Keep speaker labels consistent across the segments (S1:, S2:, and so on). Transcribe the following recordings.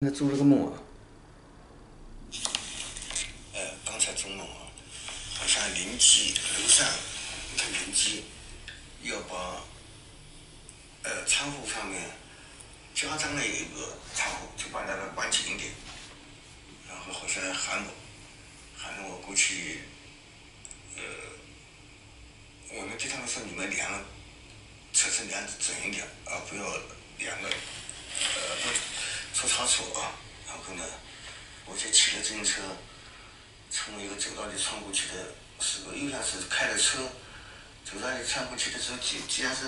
S1: 那做了个梦啊，
S2: 呃，刚才做梦啊，好像邻居楼上一个邻居要把呃窗户上面加装了一个窗户，就把那个关紧一点，然后好像喊我，喊着我过去，呃，我们对他们说你们量车身量准一点，啊，不要量了呃不出差错啊。然后呢，我就骑了自行车，从一个走道里穿过去的时候，又像是开了车，走道里穿过去的时候，就竟然是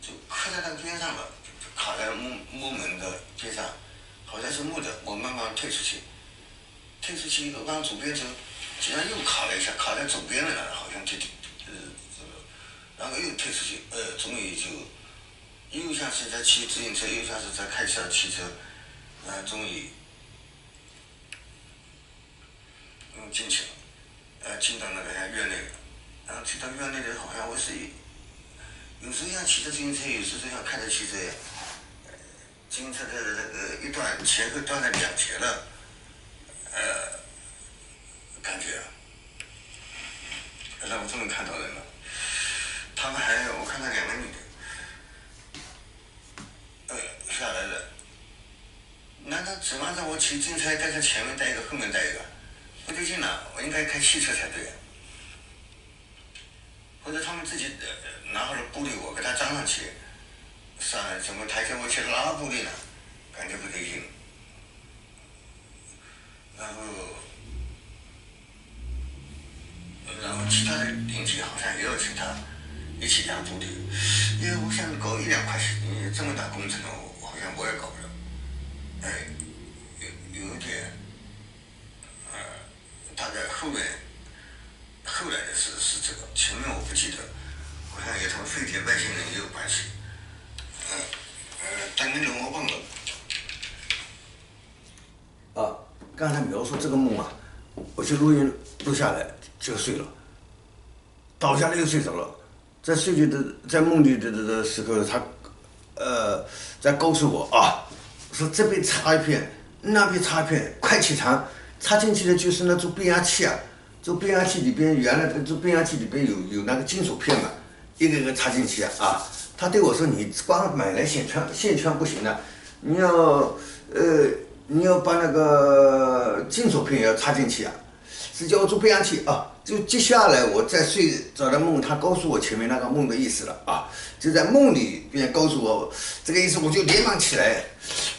S2: 就磕在那个边上了，就卡在木木门的边上，好像是木的，我慢慢退出去，退出去以后往左边走，竟然又卡了一下，卡在左边了，好像就就呃这个，然后又退出去，呃，终于就又像是在骑自行车，又像是在开车骑车，呃，终于嗯进去了，呃，进到那个院内了，然后进到院内的好像我是有时候像骑着自行车，有时候像开着汽车一样，呃，自行车的这个一段前后断了两截了，呃，感觉啊，让我终于看到人了。他们还有看到两个女的，呃，下来了。难道指望着我骑自行车带在前面带一个，后面带一个？不对劲了，我应该开汽车才对。或者他们自己拿好了玻璃，我给他装上去，算了，怎么抬起我去拉玻璃呢？感觉不对劲。然后，然后其他的邻居好像也要请他一起量玻璃，因为我想搞一两块钱，这么大工程，我好像我也搞不了。哎，有有点，呃，大概后面后来的事是这个，前面我不记得，好像也同非典外星人也有关系。呃呃，但那个我忘了。
S1: 啊，刚才描述这个梦啊，我就录音录下来就睡了，倒下来又睡着了，在睡觉的在梦里的的的时候，他呃在告诉我啊，说这边插一片，那边插一片，快起床插进去的就是那种变压器啊，做变压器里边原来的做变压器里边有有那个金属片嘛，一个一个插进去啊啊，他对我说你光买来线圈线圈不行的，你要呃。你要把那个金属片也要插进去啊，是叫我做变压器啊。就接下来我再睡着的梦，他告诉我前面那个梦的意思了啊，就在梦里边告诉我这个意思，我就连忙起来，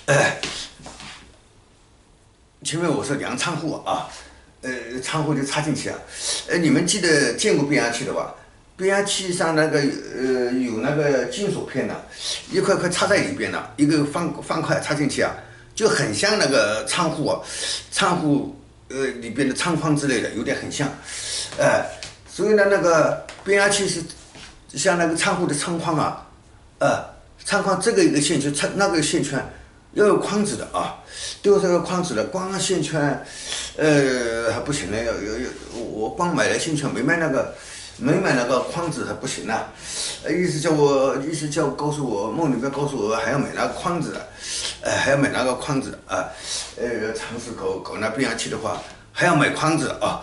S1: 哎，前面我说量窗户啊，呃，窗户就插进去啊，呃，你们记得见过变压器的吧？变压器上那个呃有那个金属片的，一块块插在里边的，一个方方块插进去啊。就很像那个窗户啊，窗户呃里边的窗框之类的，有点很像，哎，所以呢，那个变压器是像那个窗户的窗框啊，呃，窗框这个一个线圈，插那个线圈要有框子的啊，都是个框子的，光线圈呃还不行呢，要要要，我光买了线圈，没买那个。没买那个框子，还不行呢，呃。意思叫我，意思叫告诉我，梦里面告诉我还要买那个框子的，哎，还要买那个框子啊。呃，尝试搞搞那变压器的话，还要买框子啊。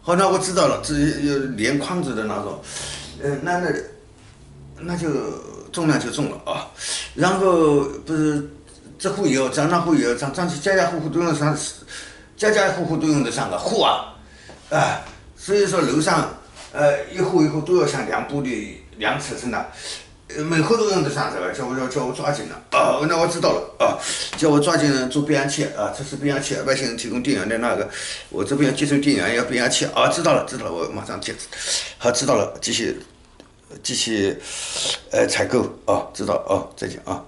S1: 好，那我知道了，这要连框子的那种。呃，那那那就重量就重了啊。然后不是这户也要装，那户也要装，装起家家户户都用上，家家户户都用得上的户啊，啊，所以说楼上。呃，一户一户都要像量玻璃、量尺寸的，呃，每户都用得上，是吧？叫我叫叫我抓紧了，哦，那我知道了，啊，叫我抓紧做变压器啊，测试变压器，外星人提供电源的那个，我这边接收电源要变压器啊，知道了，知道了，我马上接，好，知道了，继续，继续，呃，采购啊，知道啊，再见啊。